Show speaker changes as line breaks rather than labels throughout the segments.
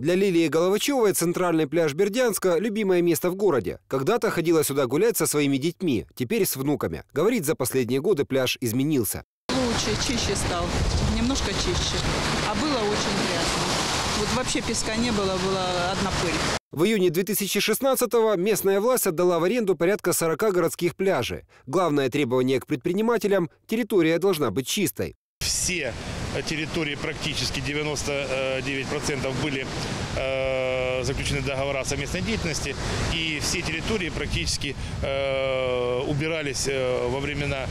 Для Лилии Головачевой центральный пляж Бердянска – любимое место в городе. Когда-то ходила сюда гулять со своими детьми, теперь с внуками. Говорит, за последние годы пляж изменился.
Лучше, чище стал. Немножко чище. А было очень грязно. Вот вообще песка не было, была одна пыль.
В июне 2016-го местная власть отдала в аренду порядка 40 городских пляжей. Главное требование к предпринимателям – территория должна быть чистой.
Все территории, практически 99% были э, заключены договора совместной деятельности, и все территории практически э, убирались э, во времена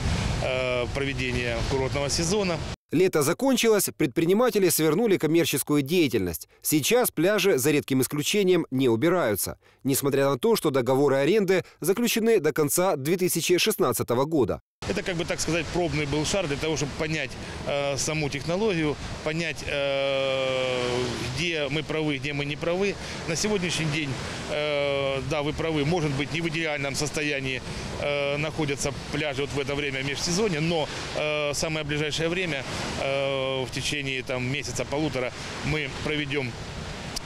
проведения курортного сезона.
Лето закончилось, предприниматели свернули коммерческую деятельность. Сейчас пляжи, за редким исключением, не убираются. Несмотря на то, что договоры аренды заключены до конца 2016 года.
Это, как бы так сказать, пробный был шар для того, чтобы понять э, саму технологию, понять, э, где мы правы, где мы не правы. На сегодняшний день, э, да, вы правы, может быть, не в идеальном состоянии э, находятся пляжи вот в это время межсезонье, но э, самое ближайшее время, э, в течение там, месяца-полутора, мы проведем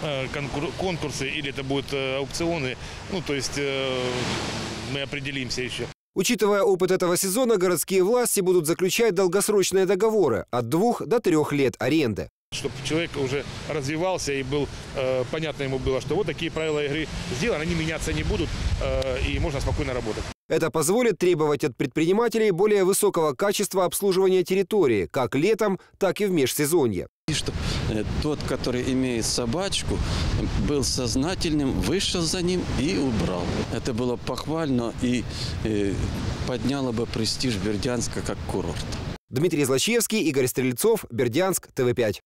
э, конкурсы или это будут э, аукционы. Ну, то есть э, мы определимся еще.
Учитывая опыт этого сезона, городские власти будут заключать долгосрочные договоры от двух до трех лет аренды.
Чтобы человек уже развивался и был, э, понятно ему было, что вот такие правила игры сделаны, они меняться не будут э, и можно спокойно работать.
Это позволит требовать от предпринимателей более высокого качества обслуживания территории, как летом, так и в межсезонье.
И что э, тот, который имеет собачку, был сознательным, вышел за ним и убрал. Это было похвально и э, подняло бы престиж Бердянска как курорта.
Дмитрий Злачевский, Игорь Стрельцов, Бердянск, ТВ5.